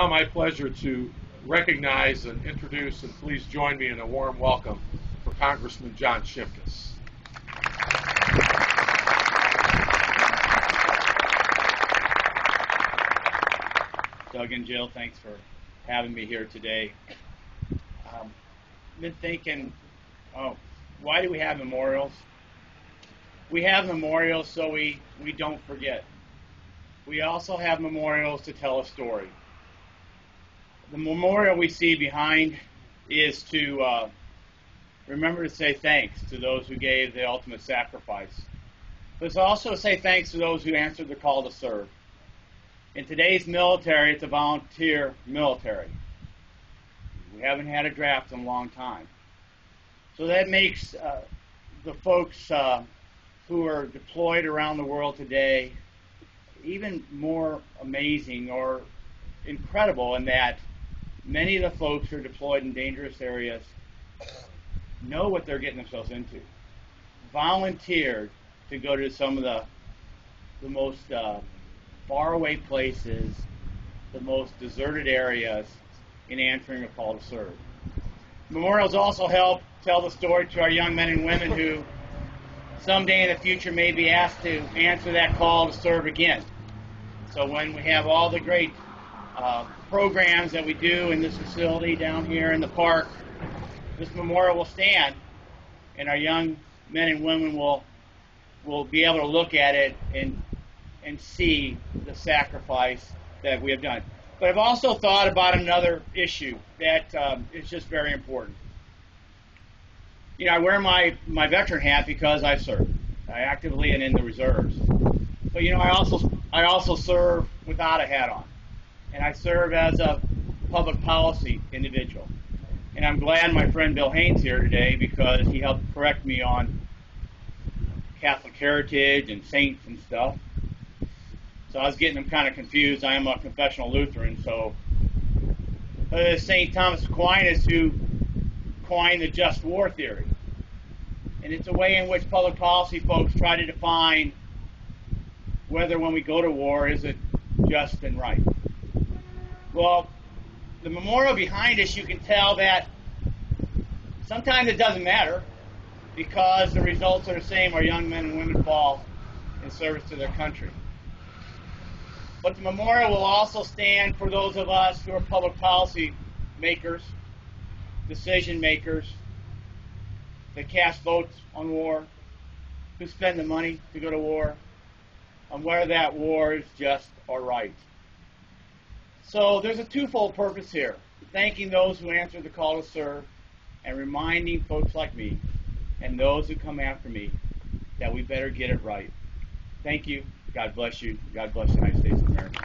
Now my pleasure to recognize and introduce, and please join me in a warm welcome for Congressman John Shimkus. Doug and Jill, thanks for having me here today. Um, been thinking, oh, why do we have memorials? We have memorials so we, we don't forget. We also have memorials to tell a story. The memorial we see behind is to uh, remember to say thanks to those who gave the ultimate sacrifice. But it's also say thanks to those who answered the call to serve. In today's military, it's a volunteer military. We haven't had a draft in a long time. So that makes uh, the folks uh, who are deployed around the world today even more amazing or incredible in that many of the folks who are deployed in dangerous areas know what they're getting themselves into. Volunteered to go to some of the the most uh, faraway places, the most deserted areas in answering a call to serve. Memorials also help tell the story to our young men and women who someday in the future may be asked to answer that call to serve again. So when we have all the great uh, programs that we do in this facility down here in the park, this memorial will stand, and our young men and women will will be able to look at it and and see the sacrifice that we have done. But I've also thought about another issue that um, is just very important. You know, I wear my, my veteran hat because I serve. I actively and in the reserves. But you know, I also I also serve without a hat on, and I serve as a public policy individual. And I'm glad my friend Bill Haynes here today because he helped correct me on Catholic heritage and saints and stuff. So I was getting them kind of confused. I am a confessional Lutheran, so uh, St. Thomas Aquinas who coined the just war theory. And it's a way in which public policy folks try to define whether when we go to war is it just and right. Well, the memorial behind us, you can tell that sometimes it doesn't matter because the results are the same. Our young men and women fall in service to their country. But the memorial will also stand for those of us who are public policy makers, decision makers, that cast votes on war, who spend the money to go to war, and whether that war is just or right. So there's a twofold purpose here thanking those who answered the call to serve and reminding folks like me and those who come after me that we better get it right. Thank you. God bless you. God bless the United States of America.